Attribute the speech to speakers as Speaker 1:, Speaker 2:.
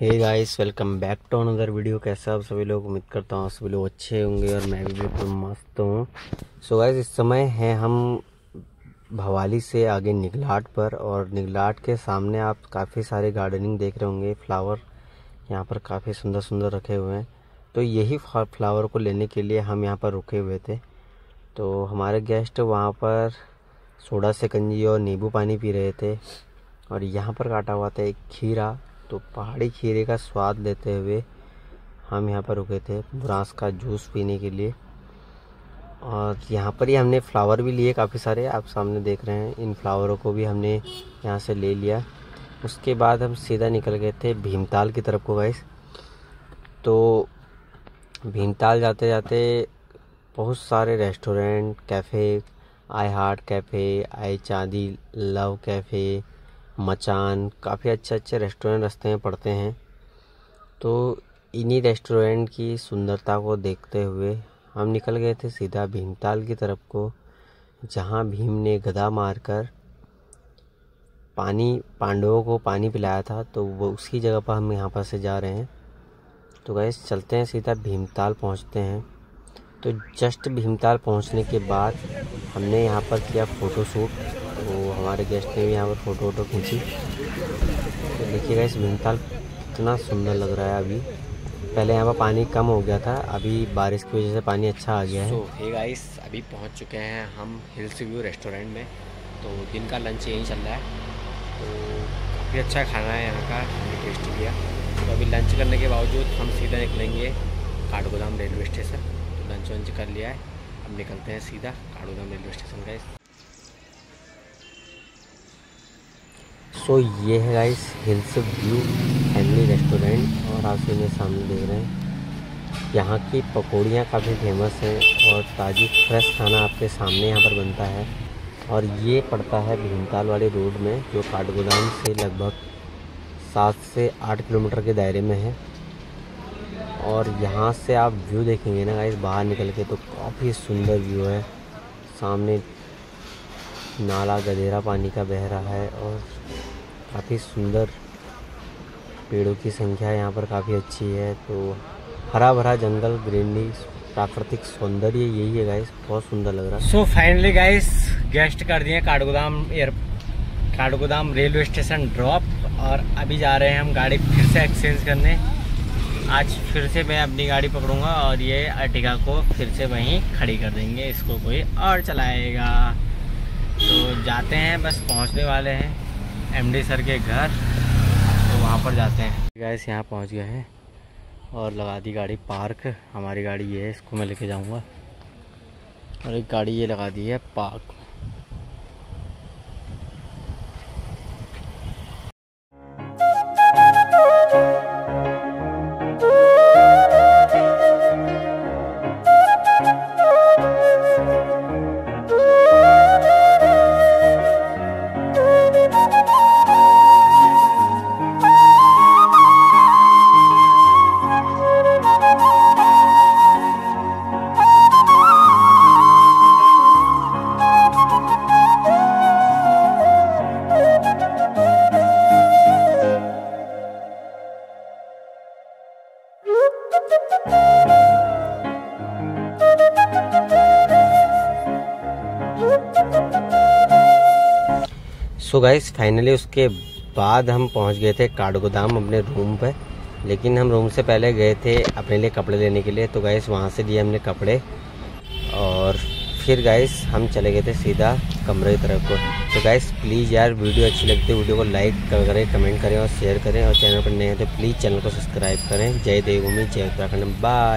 Speaker 1: Hey guys welcome back to another video कैसा आप सभी लोग? उम्मीद करता हूँ सभी लोग अच्छे होंगे और मैं भी बिल्कुल मस्त हूँ। सो गाइस इस समय है हम भवाली से आगे निगलाट पर और निगलाट के सामने आप काफ़ी सारे गार्डनिंग देख रहे होंगे। फ्लावर यहाँ पर काफ़ी सुंदर सुंदर रखे हुए हैं। तो यही फ्लावर को लेने के लिए हम यहाँ पर रुके हुए थे। तो हमारे गेस्ट वहाँ पर सोडा सिकंजी और नींबू पानी पी रहे थे। और यहाँ पर काटा हुआ था एक खीरा। तो पहाड़ी खीरे का स्वाद लेते हुए हम यहाँ पर रुके थे बुरांस का जूस पीने के लिए। और यहाँ पर ही हमने फ्लावर भी लिए काफ़ी सारे, आप सामने देख रहे हैं। इन फ्लावरों को भी हमने यहाँ से ले लिया। उसके बाद हम सीधा निकल गए थे भीमताल की तरफ़ को गाइस तो भीमताल जाते जाते बहुत सारे restaurant cafe I heart cafe I चांदी लव कैफ़े मचान, काफ़ी अच्छे अच्छे रेस्टोरेंट रस्ते में पड़ते हैं। तो इन्हीं रेस्टोरेंट की सुंदरता को देखते हुए हम निकल गए थे सीधा भीमताल की तरफ़ को, जहाँ भीम ने गदा मारकर पानी, पांडवों को पानी पिलाया था तो वो उसकी जगह पर हम यहाँ पर से जा रहे हैं। तो गैस चलते हैं सीधा भीमताल पहुँचते हैं। तो जस्ट भीमताल पहुँचने के बाद हमने यहाँ पर किया फ़ोटो शूट तो हमारे गेस्ट ने भी यहाँ पर फ़ोटो वोटो खींची। तो देखिएगा इस भीमताल कितना सुंदर लग रहा है अभी। पहले यहाँ पर पानी कम हो गया था, अभी बारिश की वजह से पानी अच्छा आ गया है। तो हे गाइस अभी पहुँच चुके हैं हम हिल्स व्यू रेस्टोरेंट में। तो दिन का लंच यहीं चल रहा है। तो काफ़ी अच्छा खाना है यहाँ का टेस्ट किया। तो अभी लंच करने के बावजूद हम सीधा निकलेंगे काठगोदाम रेलवे स्टेशन तो लंच वंच कर लिया है। अब निकलते हैं सीधा काठगोदाम रेलवे स्टेशन का सो ये है guys hills view family restaurant और आप मेरे सामने देख रहे हैं। यहाँ की पकौड़ियाँ काफ़ी फ़ेमस हैं और ताज़ी फ्रेश खाना आपके सामने यहाँ पर बनता है। और ये पड़ता है भीमताल वाले रोड में, जो काठगोदाम से लगभग सात से आठ किलोमीटर के दायरे में है। और यहाँ से आप व्यू देखेंगे ना गाइस बाहर निकल के तो काफ़ी सुंदर व्यू है। सामने नाला गधेरा पानी का बह रहा है और काफ़ी सुंदर पेड़ों की संख्या यहाँ पर काफ़ी अच्छी है। तो हरा भरा जंगल, ग्रीनरी, प्राकृतिक सौंदर्य, यही है गाइस बहुत सुंदर लग रहा है। सो फाइनली गाइस गेस्ट कर दिए Kathgodam air Kathgodam railway station drop और अभी जा रहे हैं हम गाड़ी फिर से एक्सचेंज करने। आज फिर से मैं अपनी गाड़ी पकड़ूँगा और ये अर्टिगा को फिर से वहीं खड़ी कर देंगे, इसको कोई और चलाएगा। तो जाते हैं, बस पहुँचने वाले हैं। एमडी सर के घर तो वहाँ पर जाते हैं। गैस यहाँ पहुँच गए हैं और लगा दी गाड़ी पार्क हमारी गाड़ी ये है, इसको मैं लेके जाऊँगा। और एक गाड़ी ये लगा दी है पार्क सो गाइस फाइनली उसके बाद हम पहुँच गए थे काठगोदाम अपने रूम पर लेकिन हम रूम से पहले गए थे अपने लिए कपड़े लेने के लिए। तो गाइस वहाँ से लिए हमने कपड़े। और फिर गाइस हम चले गए थे सीधा कमरे की तरफ़ को। तो गाइस प्लीज़ यार, वीडियो अच्छी लगती है, वीडियो को लाइक करें कमेंट करें और शेयर करें। और चैनल पर नए हैं तो प्लीज़ चैनल को सब्सक्राइब करें। जय देवभूमि, जय उत्तराखंड। बाय